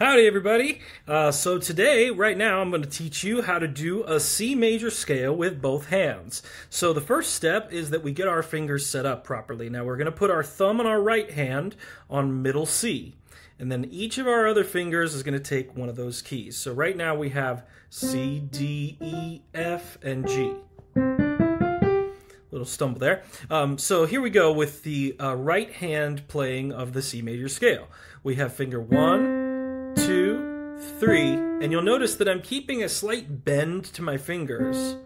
Howdy, everybody. Uh, so today, right now, I'm going to teach you how to do a C major scale with both hands. So the first step is that we get our fingers set up properly. Now we're going to put our thumb on our right hand on middle C. And then each of our other fingers is going to take one of those keys. So right now we have C, D, E, F, and G little stumble there. Um, so here we go with the uh, right hand playing of the C major scale. We have finger one, three, and you'll notice that I'm keeping a slight bend to my fingers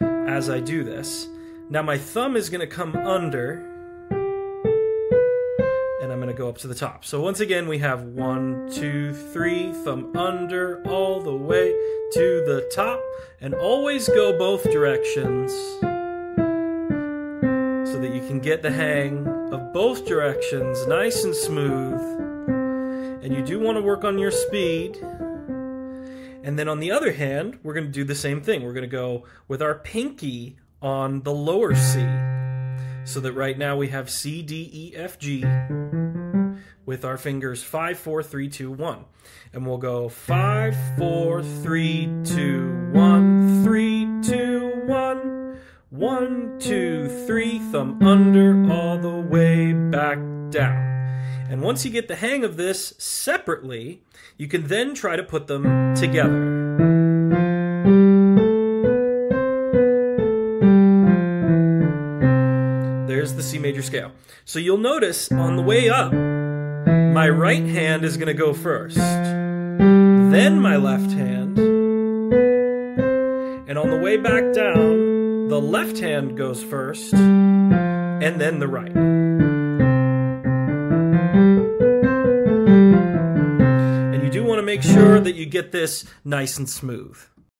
as I do this. Now my thumb is going to come under, and I'm going to go up to the top. So once again, we have one, two, three, thumb under, all the way to the top, and always go both directions so that you can get the hang of both directions nice and smooth and you do want to work on your speed. And then on the other hand, we're going to do the same thing. We're going to go with our pinky on the lower C. So that right now we have C, D, E, F, G with our fingers 5, 4, 3, 2, 1. And we'll go 5, 4, 3, 2, 1, 3, 2, 1. 1, 2, 3, thumb under all the way back down. And once you get the hang of this separately, you can then try to put them together. There's the C major scale. So you'll notice on the way up, my right hand is going to go first, then my left hand, and on the way back down, the left hand goes first, and then the right. Make sure that you get this nice and smooth.